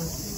Obrigado. Então,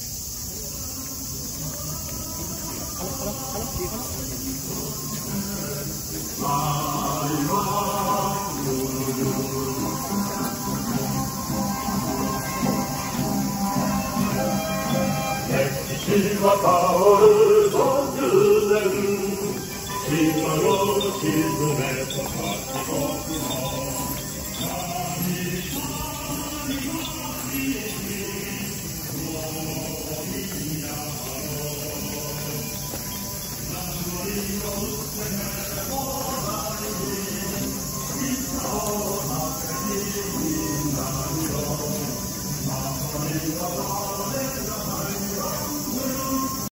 Shibata oru tōkyūden, shima no shizume tōkatsu boku no, Kami shōri no kimi,